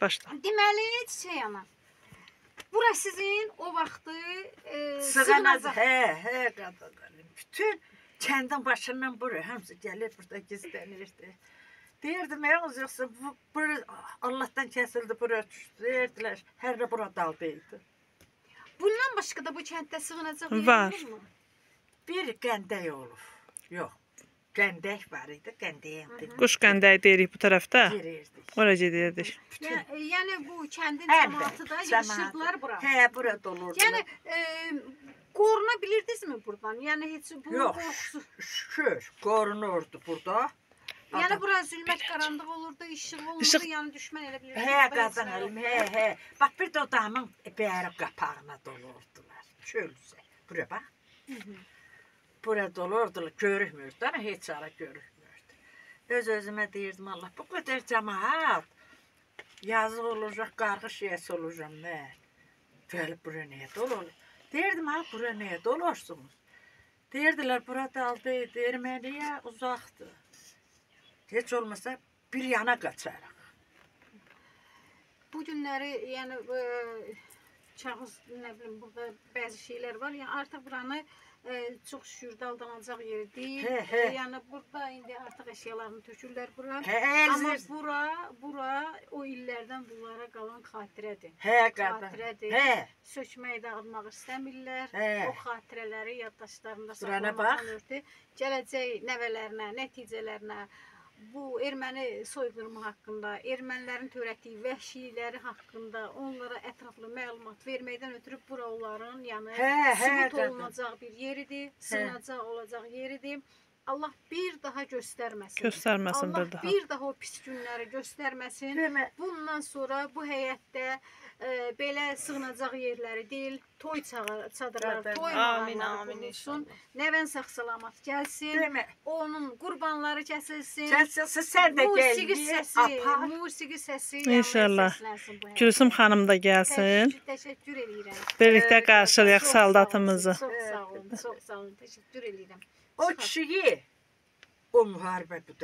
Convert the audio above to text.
Başla. Deməli, Çiçək ana. Bura sizin o vaxtı e, sığınacaq. he, he qadınlarım. Bütün kəndin başından bura hamısı gəlir burada gizlənirdi. Deyirdim, yalnız yoxsa bu, bura Allahdan kəsildi, bura düşdü. Deyirdilər, hər də bura daldıydı. Bundan başqa da bu kənddə sığınacaq yer Var. Bir qəndək olub. Yox, qəndək var idi, qəndəyin Quş qəndəyi deyirik bu tərəfdə. girirdik. Ora gedirdik. Yə, yəni bu kəndin cəmaatı da yığışırdılar bura. Hə, bura dolurdular. Yəni e, qoruna bilirdinizmi burdan? Yəni heç bu Yox, qorxusu. şükür, qorunurdu burada. Yəni Adam- bura zülmət qaranlıq olurdu, işıq olurdu, İşıq- yəni düşmən elə bilirdi. Hə, qadın əlim, hə, hə. Bax bir də o damın bəri qapağına dolurdular. Çölsə. Bura bax. Bura dolurdular, görükmürdü. Ana heç ara görükmürdü. Öz özümə deyirdim Allah, bu qədər cəmaat yazıq olacaq, qarğış yiyəsi olacam mən. Gəlib bura niyə dolur? Deyirdim, ha, bura niyə dolursunuz? Deyirdilər, bura daldı, erməniyə uzaqdır. Heç olmasa bir yana qaçarıq. Bu günləri yəni e, çağız nə bilim burada bəzi şeylər var. Yəni artıq buranı e, çox şükür daldanacaq yer deyil. Hə, hə. Yəni burada indi artıq əşyalarını tökürlər bura. Hə, Amma ərzir. bura, bura o illərdən bunlara qalan xatirədir. Hə, qadın. Xatirədir. Hə. Sökməyi dağıtmaq istəmirlər. Hə. O xatirələri yaddaşlarında ötürü gələcək nəvələrinə, nəticələrinə bu erməni soyqırımı haqqında, ermənilərin törətdiyi vəhşilikləri haqqında onlara ətraflı məlumat verməkdən ötürü bura onların, yəni Hə, hə, qadın. olunacaq bir yeridir, sığınacaq olacaq yeridir. Allah bir daha göstərməsin. Göstərməsin Allah bir daha. bir daha o pis günləri göstərməsin. Demə, Bundan sonra bu həyətdə e, belə sığınacaq yerləri deyil, toy çadırları, toy Amin, amin qurulsun. Nəvən sağ-salamat gəlsin. demə. Onun qurbanları kəsilsin. Kəsilsə sən də gəl. Musiqi səsi, apar. musiqi səsi İnşallah. Gülsüm xanım da gəlsin. Təşəkkür, təşəkkür edirəm. Birlikdə qarşılayaq sağ saldatımızı. Çox sağ olun, çox sağ olun. Təşəkkür edirəm. O kişiyi o müharibə bu